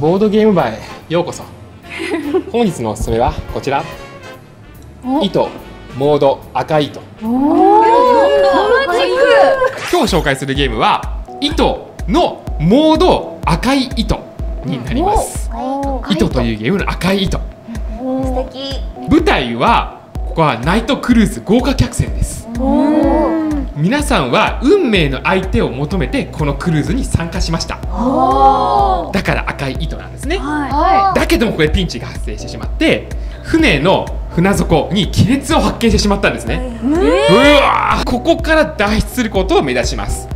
ボードゲームバーへようこそ。本日のおすすめはこちら。糸モード赤い糸。今日紹介するゲームは糸のモード赤い糸になります。糸というゲームの赤い糸。素敵。舞台はここはナイトクルーズ豪華客船です皆さんは運命の相手を求めてこのクルーズに参加しました。だから赤い糸なんですね。はだけどもこれピンチが発生してしまって船の船底に亀裂を発見してしまったんですね、うわー。ここから脱出することを目指します。で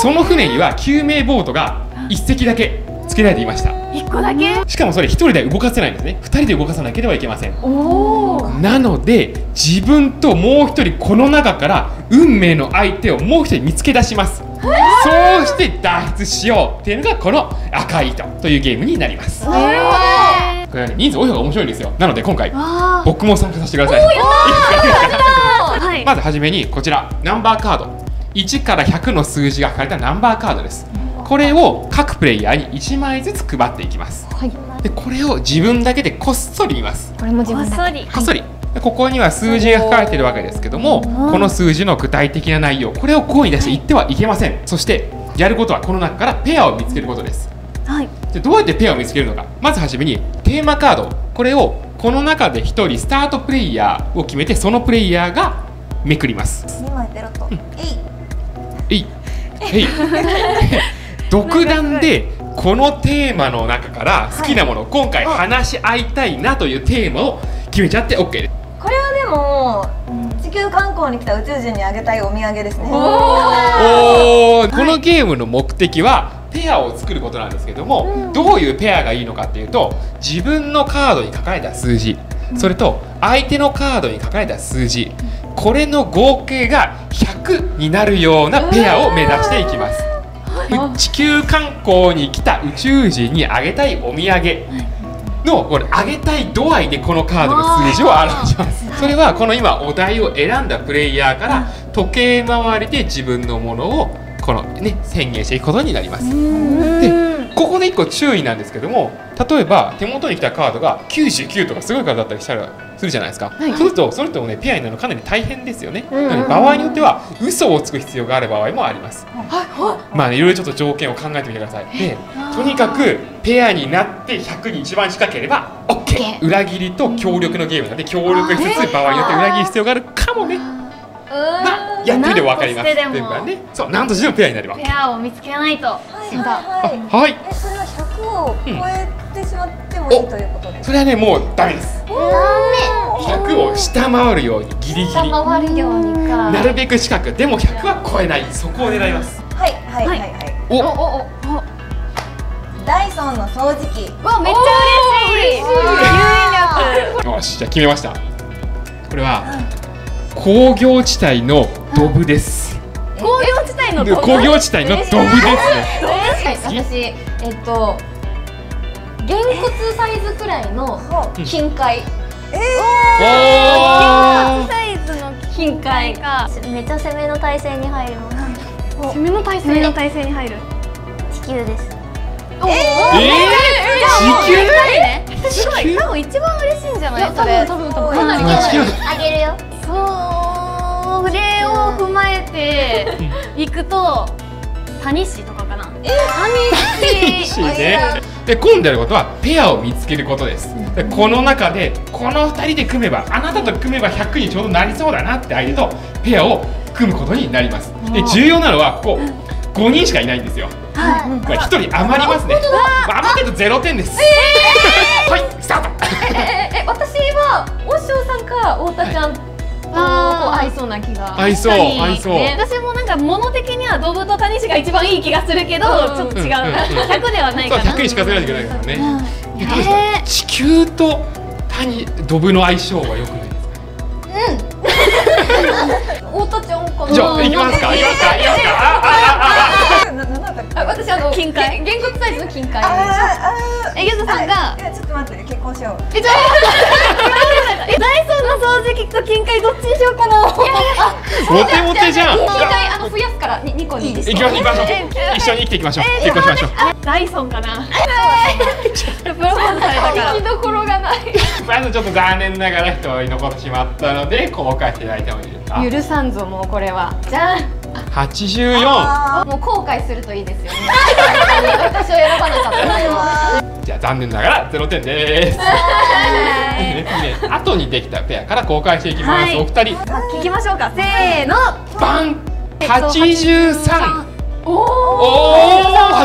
その船には救命ボートが1隻だけ付けられていました。い一個だけ？しかもそれ1人では動かせないんですね。2人で動かさなければいけませんなので自分ともう一人この中から運命の相手をもう一人見つけ出します。そうして脱出しようっていうのがこの赤い糸というゲームになります。これはね人数多い方が面白いんですよ。なので今回あ。僕も参加させてください。はい。まずはじめにこちらナンバーカード。1から100の数字が書かれたナンバーカードです。これを各プレイヤーに1枚ずつ配っていきますでこれを自分だけでこっそり見ます。これも自分だこっそり。こっそり。でここには数字が書かれているわけですけどもこの数字の具体的な内容これを声に出して言ってはいけません。そしてやることはこの中からペアを見つけることです。はい。でどうやってペアを見つけるのか。まずはじめにテーマカード。これをこの中で1人スタートプレイヤーを決めてそのプレイヤーがめくります。2枚ペロッと。えい。えい。えい。独断でこのテーマの中から好きなもの、今回話し合いたいなというテーマを決めちゃって OK です。これはでも地球観光に来た宇宙人にあげたいお土産ですね。おー。このゲームの目的はペアを作ることなんですけども、どういうペアがいいのかっていうと自分のカードに書かれた数字、それと相手のカードに書かれた数字、これの合計が100になるようなペアを目指していきます、地球観光に来た宇宙人にあげたいお土産のこれ上げたい度合いでこのカードの数字を表しますそれはこの今お題を選んだプレイヤーから時計回りで自分のものをこのね宣言していくことになります。でここで1個注意なんですけども例えば手元に来たカードが99とかすごいカードだったりしたらするじゃないですか、そうするとそれともねペアになるのかなり大変ですよね、なので場合によっては嘘をつく必要がある場合もあります。まあねいろいろちょっと条件を考えてみてください。でとにかくペアになって100に一番近ければ OK 裏切りと協力のゲームなので協力しつつ場合によって裏切る必要があるかもね。まあやってみて分かります。なんとしてでも。ね。そうなんとしてもペアになればペアを見つけないとはいはい。はい。えそれは100を超えてしまってもいいということですそれはねもうダメです。100を下回るようにギリギリ。回るようにか。なるべく近く。でも100は超えない。そこを狙います。はいはいはいはい。お。おおおお。ダイソンの掃除機。わめっちゃ嬉しい。吸引力よしじゃあ決めました。これは工業地帯のドブですで工業地帯のドブですね。はい、私、えっと、げんこつサイズくらいの金塊。おー。サイズの金塊がめっちゃ攻めの体勢に入ります。攻めの体勢の体勢に入る。地球です。えー、地球？ね。すごい。多分一番嬉しいんじゃない？多分多分かなりげるよ。それを踏まえていくと谷市とかかな。谷市いいねで今度やることはペアを見つけることです。でこの中でこの2人で組めばあなたと組めば100にちょうどなりそうだなって相手とペアを組むことになります。で重要なのはここ5人しかいないんですよ。はい。まあ1人余りますね。余ってると0点ですはいスタートえ、え、私は、おしょうさんか、太田ちゃんと、こうあー。合いそうな気が。合いそう合いそう。ね。私もなんか物的には動物と谷市が一番いい気がするけど、うんちょっと違う、うんうん。うん100ではないかな。100にしかずれないといけないからね。うんえどうですか地球と谷ドブの相性は良くないですか？太田ちゃん。かな。じゃあ行きますか？行きますか？行きますか あ。私あの、金塊。げげんこつサイズの金塊。えゆずさんが。あいやちょっと待って結婚しよう。えじゃあえダイソンの掃除機と金塊どっちにしようかな。モテモテじゃん。金塊あの増やすから。からに。二個に一緒に生きていきましょう。結婚しましょう。ダイソンかな。プロポーズされたから行きどころがないまずちょっと残念ながら一人残ってしまったので公開していただいてもいいです。か許さんぞもうこれは。じゃ84ああもう後悔するといいですよね。私を選ばなかったじゃあ残念ながら0点です。次ね後にできたペアから公開していきます、はい。お二人。聞きましょうか。せーの。バン。83おおお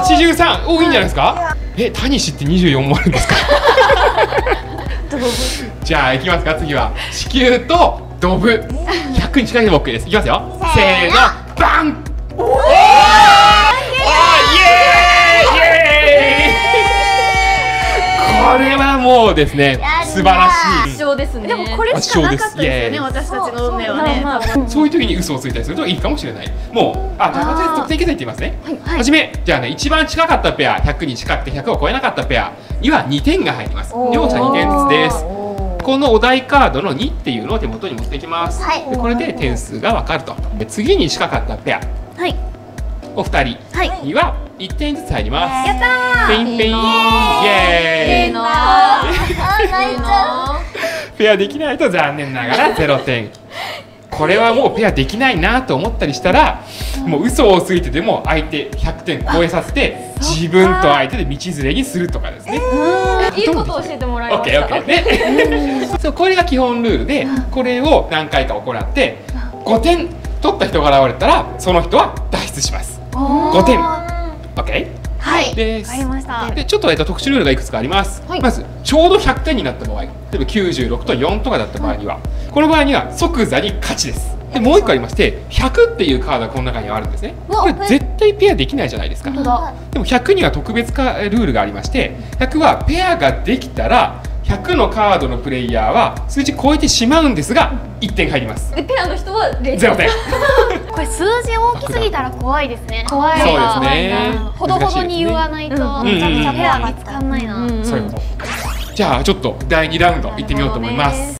83おいいんじゃないですか？えタニシって24もあるんですか？じゃあいきますか次は。地球とドブ。100に近いでも OK です。いきますよ。せーのバン。おおイエーイ。イエーイ。これはもうですね素晴らしい。一生ですね。でもこれしかなかったですよね圧私たちの運命はね。まあまあ多分そういう時に嘘をついたりするといいかもしれない。もう、あ、じゃあ、まず得点計算いってみますね。はいはじめ、じゃあね、一番近かったペア、100に近くて100を超えなかったペアには2点が入ります。両者2点ずつです。このお題カードの2っていうのを手元に持っていきます。はい。でこれで点数がわかると。で次に近かったペア、はい。お二人。はい。には1点ずつ入ります。やったペインペイン。イいエーイ。ペアできないと残念ながら0点。これはもうペアできないなと思ったりしたらもう嘘をついてでも相手100点超えさせて自分と相手で道連れにするとかですね。いいことを教えてもらいオッました。ケーオッケーね。そうこれが基本ルールでこれを何回か行って5点取った人が現れたらその人は脱出します。5点。オッケはい。ーでかり。ました。でちょっと,、えっと特殊ルールがいくつかあります、はい。まずちょうど100点になった場合例えば96と4とかだった場合には、この場合には即座に勝ちですでもう一個ありまして100っていうカードがこの中にはあるんですね。これ絶対ペアできないじゃないですか。でも100には特別かルールがありまして100はペアができたら100のカードのプレイヤーは数字超えてしまうんですが1点入ります。でペアの人は0 0点。これ数字大きすぎたら怖いですね。怖いそうですね。ほどほどに言わないとめちゃめちゃペア見つかんないな、うんそういうこと。じゃあちょっと第2ラウンド行ってみようと思います